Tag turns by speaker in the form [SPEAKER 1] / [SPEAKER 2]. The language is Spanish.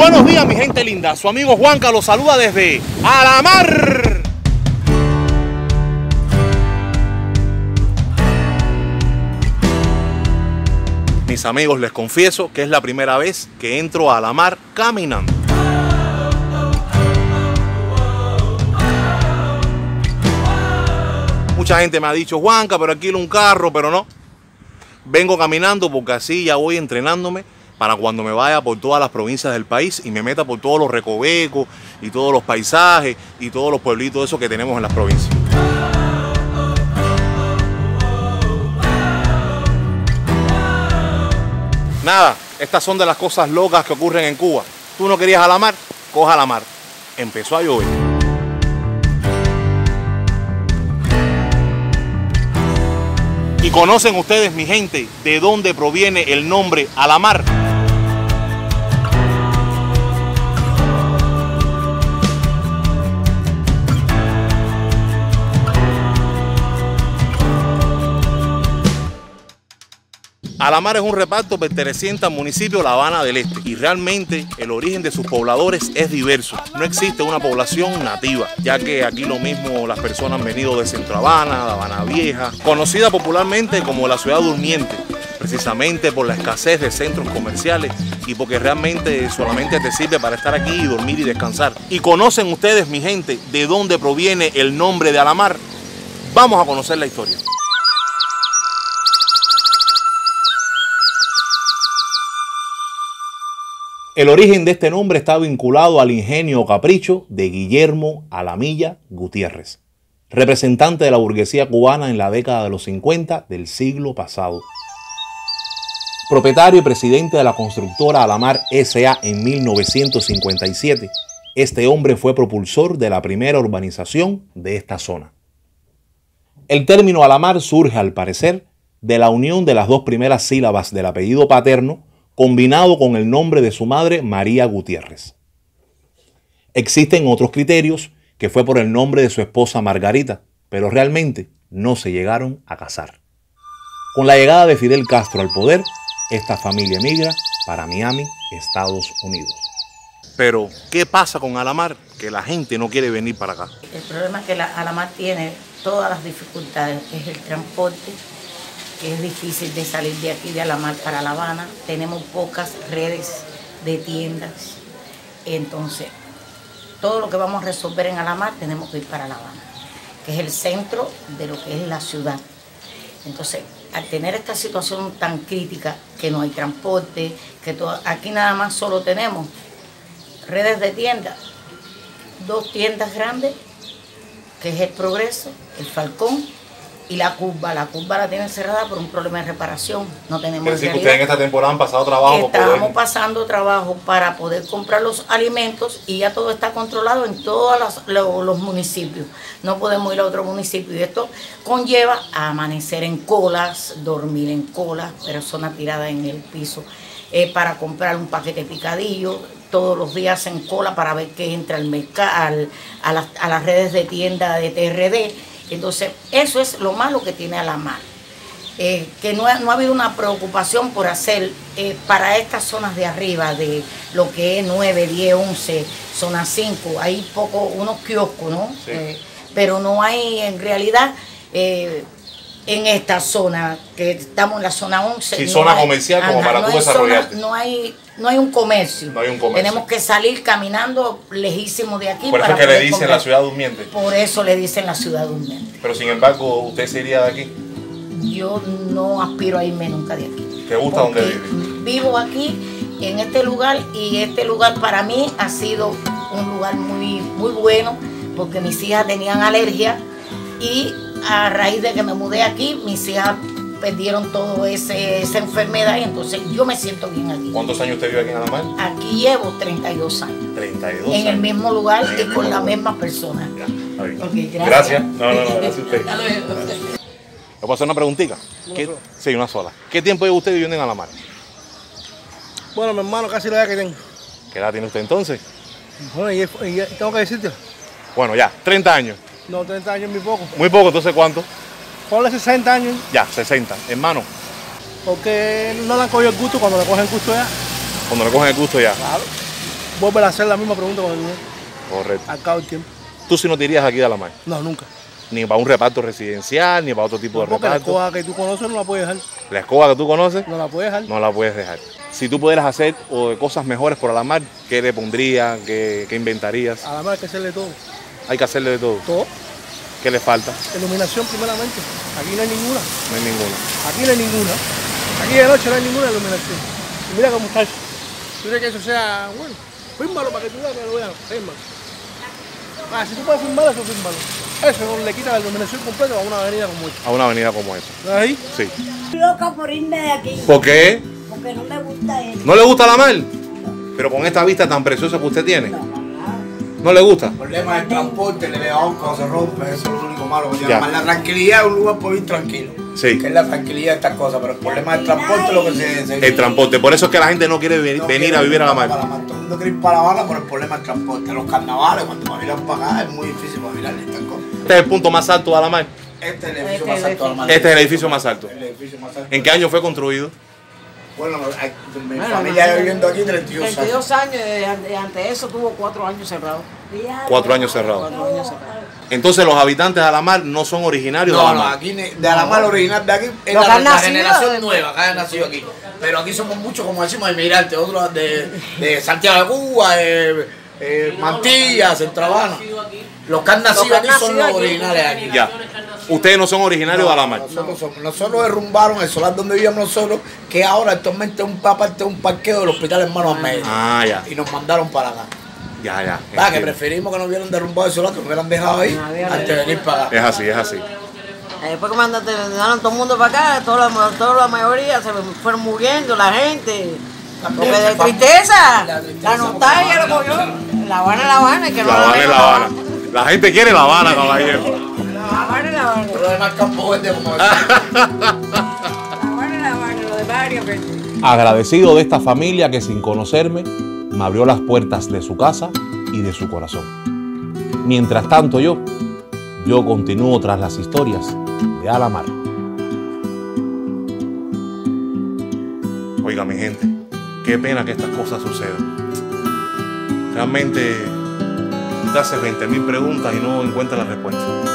[SPEAKER 1] Buenos días, mi gente linda. Su amigo Juanca los saluda desde Alamar. Mis amigos, les confieso que es la primera vez que entro a Alamar caminando. Mucha gente me ha dicho, Juanca, pero alquilo un carro, pero no. Vengo caminando porque así ya voy entrenándome para cuando me vaya por todas las provincias del país y me meta por todos los recovecos y todos los paisajes y todos los pueblitos esos que tenemos en las provincias. Nada, estas son de las cosas locas que ocurren en Cuba. Tú no querías a la mar, coja la mar. Empezó a llover. ¿Y conocen ustedes, mi gente, de dónde proviene el nombre Alamar? Alamar es un reparto perteneciente al municipio La Habana del Este y realmente el origen de sus pobladores es diverso. No existe una población nativa, ya que aquí lo mismo las personas han venido de Centro Habana, La Habana Vieja, conocida popularmente como la ciudad durmiente, precisamente por la escasez de centros comerciales y porque realmente solamente te sirve para estar aquí y dormir y descansar. ¿Y conocen ustedes, mi gente, de dónde proviene el nombre de Alamar? Vamos a conocer la historia. El origen de este nombre está vinculado al ingenio o capricho de Guillermo Alamilla Gutiérrez, representante de la burguesía cubana en la década de los 50 del siglo pasado. Propietario y presidente de la constructora Alamar SA en 1957, este hombre fue propulsor de la primera urbanización de esta zona. El término Alamar surge, al parecer, de la unión de las dos primeras sílabas del apellido paterno combinado con el nombre de su madre María Gutiérrez. Existen otros criterios que fue por el nombre de su esposa Margarita, pero realmente no se llegaron a casar. Con la llegada de Fidel Castro al poder, esta familia emigra para Miami, Estados Unidos. Pero, ¿qué pasa con Alamar? Que la gente no quiere venir para acá.
[SPEAKER 2] El problema es que la Alamar tiene todas las dificultades, es el transporte, que es difícil de salir de aquí de Alamar para La Habana. Tenemos pocas redes de tiendas. Entonces, todo lo que vamos a resolver en Alamar tenemos que ir para La Habana, que es el centro de lo que es la ciudad. Entonces, al tener esta situación tan crítica, que no hay transporte, que aquí nada más solo tenemos redes de tiendas, dos tiendas grandes, que es el Progreso, el Falcón y la curva. La curva la tienen cerrada por un problema de reparación. No tenemos
[SPEAKER 1] Quiere decir que ustedes en esta temporada han pasado trabajo.
[SPEAKER 2] Estamos pasando trabajo para poder comprar los alimentos y ya todo está controlado en todos los, municipios. No podemos ir a otro municipio y esto conlleva a amanecer en colas, dormir en colas, personas tiradas en el piso. Eh, para comprar un paquete de picadillo, todos los días en cola para ver qué entra al mercado, a, las, a las redes de tienda de TRD entonces, eso es lo malo que tiene a la mar. Eh, que no ha, no ha, habido una preocupación por hacer eh, para estas zonas de arriba, de lo que es 9, 10, 11, zona 5, hay poco, unos kioscos, ¿no? Eh, pero no hay en realidad en esta zona, que estamos en la zona 11.
[SPEAKER 1] Sí, zona comercial como para tú desarrollarte.
[SPEAKER 2] no, hay, no hay un comercio.
[SPEAKER 1] No hay un comercio.
[SPEAKER 2] Tenemos que salir caminando lejísimo de aquí.
[SPEAKER 1] Por eso que le dicen la ciudad durmiente.
[SPEAKER 2] Por eso le dicen la ciudad durmiente.
[SPEAKER 1] Pero sin embargo, ¿usted se iría de aquí?
[SPEAKER 2] Yo no aspiro a irme nunca de aquí.
[SPEAKER 1] ¿Te gusta donde vive?
[SPEAKER 2] Vivo aquí, en este lugar, y este lugar para mí ha sido un lugar muy, muy bueno, porque mis hijas tenían alergia y a raíz de que me mudé aquí, mis hijas perdieron todo ese, esa enfermedad y entonces yo me siento bien aquí.
[SPEAKER 1] ¿Cuántos años usted vive aquí en Alamar?
[SPEAKER 2] Aquí llevo 32 años.
[SPEAKER 1] 32
[SPEAKER 2] En el mismo lugar y con la misma persona.
[SPEAKER 1] gracias. gracias. No, no, no, gracias a usted. ¿Le puedo hacer una preguntita? Sí, una sola. ¿Qué tiempo lleva usted viviendo en Alamar?
[SPEAKER 3] Bueno, mi hermano, casi la edad que tengo.
[SPEAKER 1] ¿Qué edad tiene usted entonces?
[SPEAKER 3] Bueno, y, tengo que decirte.
[SPEAKER 1] Bueno, ya, 30 años.
[SPEAKER 3] No, 30 años muy poco.
[SPEAKER 1] Muy poco, entonces ¿cuánto?
[SPEAKER 3] Ponle 60 años.
[SPEAKER 1] Ya, 60. Hermano.
[SPEAKER 3] Porque no le han cogido el gusto cuando le cogen el gusto ya.
[SPEAKER 1] Cuando le cogen el gusto ya.
[SPEAKER 3] Claro. vuelve a hacer la misma pregunta con el dinero.
[SPEAKER 1] Correcto.
[SPEAKER 3] Al cabo del tiempo.
[SPEAKER 1] Tú si no te irías aquí de Alamar,
[SPEAKER 3] No, nunca.
[SPEAKER 1] ni para un reparto residencial, ni para otro tipo de
[SPEAKER 3] Porque la
[SPEAKER 1] reparto.
[SPEAKER 3] escoba que tú conoces no la puedes dejar.
[SPEAKER 1] La escoba que tú conoces,
[SPEAKER 3] No la puedes dejar.
[SPEAKER 1] no la puedes dejar. Si tú pudieras hacer o, cosas mejores por Alamar, ¿qué le pondrías? ¿Qué, qué inventarías?
[SPEAKER 3] A la mar hay que hacerle todo.
[SPEAKER 1] Hay que hacerle de todo.
[SPEAKER 3] Todo.
[SPEAKER 1] ¿Qué le falta?
[SPEAKER 3] Iluminación primeramente. Aquí no hay ninguna.
[SPEAKER 1] No hay ninguna.
[SPEAKER 3] Aquí no hay ninguna. Aquí de noche no hay ninguna iluminación. Y mira cómo está eso. ¿Tú crees que eso sea bueno? Fírmalo para que tú veas que lo veas. Fírmalo. Ah, si tú puedes firmar eso, fírmalo. Eso no le quita la iluminación completa a una avenida como esta.
[SPEAKER 1] A una avenida como esta.
[SPEAKER 3] ¿No es ahí?
[SPEAKER 1] Sí.
[SPEAKER 4] Estoy loca por irme de aquí,
[SPEAKER 1] ¿Por qué?
[SPEAKER 4] porque no me gusta él.
[SPEAKER 1] ¿No le gusta la mar? Pero con esta vista tan preciosa que usted tiene. ¿No le gusta?
[SPEAKER 5] El problema del transporte, el elevador cuando se rompe, eso es lo único malo que La tranquilidad es un lugar por ir tranquilo.
[SPEAKER 1] Sí.
[SPEAKER 5] Que es la tranquilidad de estas cosas, pero el problema del transporte es lo que se... se
[SPEAKER 1] El transporte. Por eso es que la gente no quiere ve-
[SPEAKER 5] no
[SPEAKER 1] venir
[SPEAKER 5] quiere
[SPEAKER 1] a vivir a la mar.
[SPEAKER 5] Para Todo el mundo quiere ir para La Habana por el problema del transporte. Los carnavales, cuando va a mirar para acá, es muy difícil para mirar estas cosas.
[SPEAKER 1] Este es el punto más alto de Alamar.
[SPEAKER 5] Este es el edificio
[SPEAKER 2] Este
[SPEAKER 5] más alto de la mar.
[SPEAKER 1] Este es el edificio más alto.
[SPEAKER 5] El edificio más alto.
[SPEAKER 1] ¿En qué año fue construido?
[SPEAKER 5] Bueno, mi
[SPEAKER 2] Bueno,
[SPEAKER 5] familia
[SPEAKER 2] no,
[SPEAKER 5] viviendo aquí 32 años.
[SPEAKER 2] 32 años, y ante- ante eso tuvo cuatro años cerrados.
[SPEAKER 1] Cuatro años cerrados.
[SPEAKER 2] Cuatro años cerrados.
[SPEAKER 1] Entonces los habitantes de Alamar no son originarios de
[SPEAKER 5] No, no,
[SPEAKER 1] Alamar.
[SPEAKER 5] aquí ne- de la mala original de aquí es
[SPEAKER 2] Los
[SPEAKER 5] la,
[SPEAKER 2] han
[SPEAKER 5] la generación
[SPEAKER 2] de-
[SPEAKER 5] nueva que ha nacido aquí. Pero aquí somos muchos, como decimos, inmigrantes, otros de, de Santiago de Cuba, de, eh, Mantilla, Centro Habana. Los que han nacido aquí son los originales aquí.
[SPEAKER 1] Ya. Ustedes no son originarios de Alamar.
[SPEAKER 5] Nosotros, somos- nosotros derrumbaron el solar donde vivíamos nosotros, que ahora actualmente es un parte un parqueo del hospital hermano Almeida.
[SPEAKER 1] Ah, ya.
[SPEAKER 5] Y nos mandaron para acá.
[SPEAKER 1] Ya, ya.
[SPEAKER 5] Va, que
[SPEAKER 1] Entiendo.
[SPEAKER 5] preferimos que nos hubieran derrumbado el solar, que nos hubieran dejado ahí antes de venir para acá.
[SPEAKER 1] Es así, es así.
[SPEAKER 2] Eh, Después que mandaron mandaron todo el mundo para acá, toda la, toda la mayoría se fueron muriendo, la gente. Porque de tristeza,
[SPEAKER 5] La
[SPEAKER 2] nostalgia lo cogió. La Habana, La Habana, y que no
[SPEAKER 1] La Habana es La Habana. La gente quiere La Habana, caballero.
[SPEAKER 2] La Habana La Habana.
[SPEAKER 5] Pero además campo verde como
[SPEAKER 2] La Habana La Habana, lo de varias veces.
[SPEAKER 1] Agradecido de esta familia que sin conocerme me abrió las puertas de su casa y de su corazón. Mientras tanto yo, yo continúo tras las historias de Alamar. Oiga mi gente, qué pena que estas cosas sucedan. Realmente te haces 20 mil preguntas y no encuentras la respuesta.